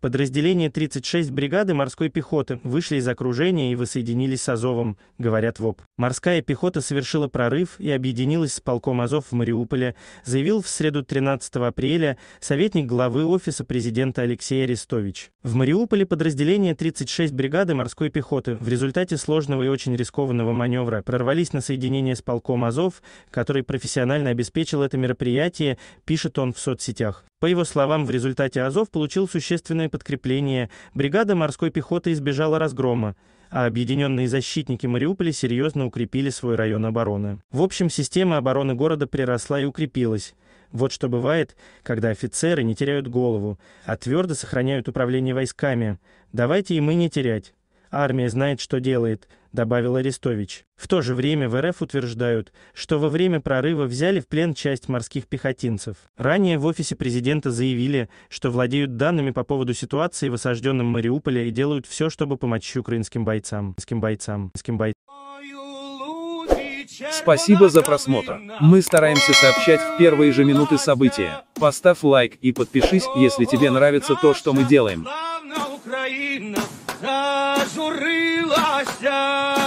Подразделения 36 бригады морской пехоты вышли из окружения и воссоединились с Азовом, говорят ВОП. Морская пехота совершила прорыв и объединилась с полком Азов в Мариуполе, заявил в среду 13 апреля советник главы Офиса президента Алексей Арестович. В Мариуполе подразделения 36 бригады морской пехоты в результате сложного и очень рискованного маневра прорвались на соединение с полком Азов, который профессионально обеспечил это мероприятие, пишет он в соцсетях. По его словам, в результате Азов получил существенное подкрепление, бригада морской пехоты избежала разгрома, а объединенные защитники Мариуполя серьезно укрепили свой район обороны. В общем, система обороны города приросла и укрепилась. Вот что бывает, когда офицеры не теряют голову, а твердо сохраняют управление войсками. Давайте и мы не терять. Армия знает, что делает, добавил Арестович. В то же время в РФ утверждают, что во время прорыва взяли в плен часть морских пехотинцев. Ранее в офисе президента заявили, что владеют данными по поводу ситуации в осажденном Мариуполе и делают все, чтобы помочь украинским бойцам. бойцам. бойцам. Спасибо за просмотр. Мы стараемся сообщать в первые же минуты события. Поставь лайк и подпишись, если тебе нравится то, что мы делаем. Russia.